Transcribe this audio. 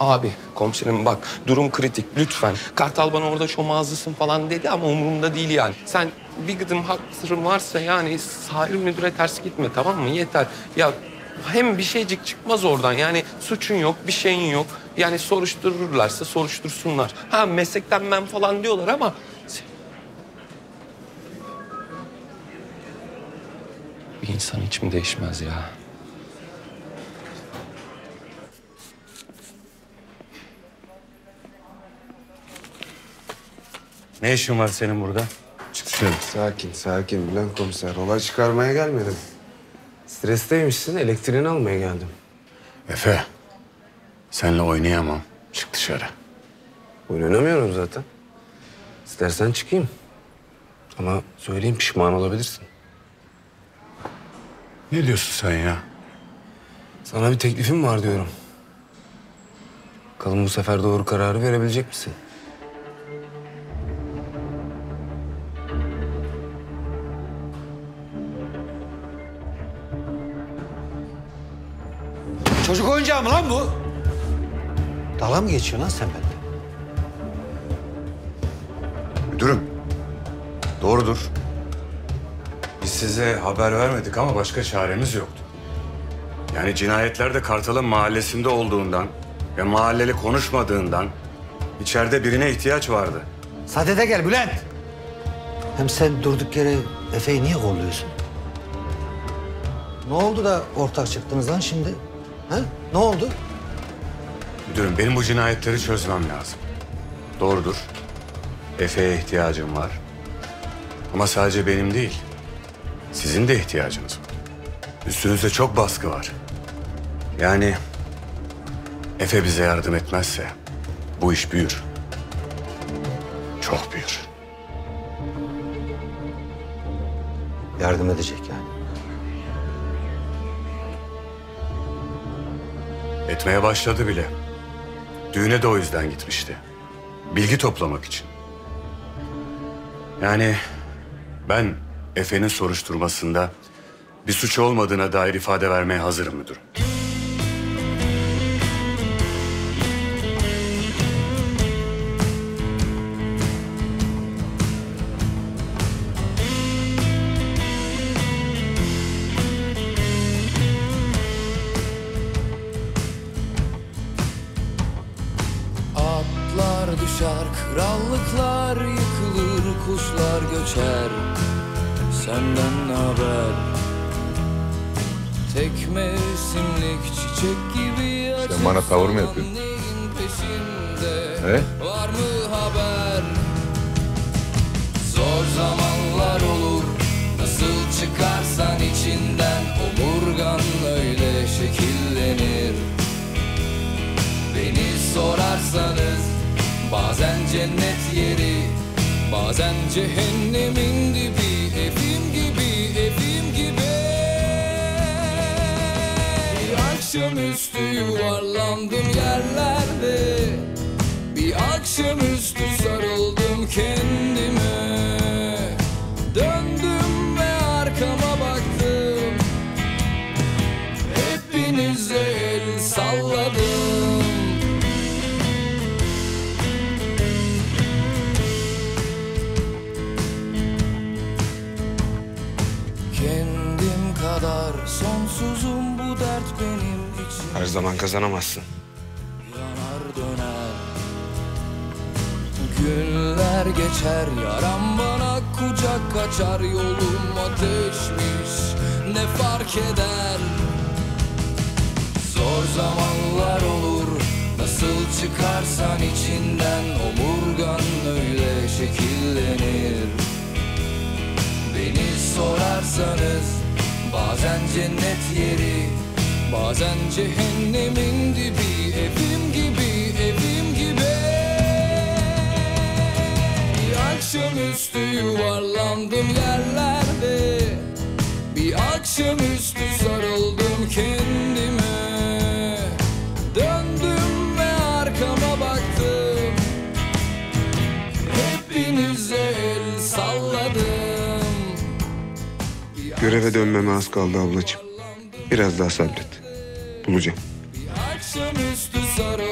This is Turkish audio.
Abi komiserim bak durum kritik lütfen. Kartal bana orada ağzısın falan dedi ama umurumda değil yani. Sen bir gıdım haksırın varsa yani sahil müdüre ters gitme tamam mı? Yeter. Ya hem bir şeycik çıkmaz oradan yani suçun yok bir şeyin yok. Yani soruştururlarsa soruştursunlar. Ha meslekten ben falan diyorlar ama... Bir insan hiç mi değişmez ya? Ne işin var senin burada? Çık dışarı. Sakin, sakin Bülent komiser. Olay çıkarmaya gelmedim. Stresteymişsin, elektriğini almaya geldim. Efe. Seninle oynayamam. Çık dışarı. Oynamıyorum zaten. İstersen çıkayım. Ama söyleyeyim pişman olabilirsin. Ne diyorsun sen ya? Sana bir teklifim var diyorum. Bakalım bu sefer doğru kararı verebilecek misin? Çocuk oyuncağı mı lan bu? Dalga mı geçiyorsun lan sen benimle? Müdürüm. Doğrudur. Biz size haber vermedik ama başka çaremiz yoktu. Yani cinayetler de Kartal'ın mahallesinde olduğundan ve mahalleli konuşmadığından içeride birine ihtiyaç vardı. Sadede gel Bülent. Hem sen durduk yere Efe'yi niye kolluyorsun? Ne oldu da ortak çıktınız lan şimdi? Ha? Ne oldu? Müdürüm benim bu cinayetleri çözmem lazım. Doğrudur. Efe'ye ihtiyacım var. Ama sadece benim değil. Sizin de ihtiyacınız var. Üstünüzde çok baskı var. Yani Efe bize yardım etmezse bu iş büyür. Çok büyür. Yardım edecek yani. Etmeye başladı bile. Düğüne de o yüzden gitmişti. Bilgi toplamak için. Yani ben Efe'nin soruşturmasında bir suç olmadığına dair ifade vermeye hazırım müdürüm. Düşer, krallıklar yıkılır, kuşlar göçer. Senden ne haber? Tek mevsimlik çiçek gibi açıp bana tavır mı yapıyorsun? He? Var mı haber? Zor zamanlar olur, nasıl çıkarsan içinden cennet yeri. Bazen cehennemin dibi Evim gibi evim gibi. Bir akşamüstü yuvarlandım yerlerde. Bir akşamüstü sarıldım kendime sonsuzum bu dert benim için. Her zaman kazanamazsın. yanar döner. Günler geçer yaram bana kucak açar Yolum ateşmiş. Ne fark eder? Zor zamanlar olur. Nasıl çıkarsan içinden Omurgan öyle şekillenir. Beni sorarsanız Bazen cennet yeri Bazen cehennemin dibi. Evim gibi evim gibi. Bir akşamüstü yuvarlandım yerlerde. Bir akşamüstü sarıldım kendime Göreve dönmeme az kaldı ablacığım. Biraz daha sabret. Bulacağım. Akşamüstü sarı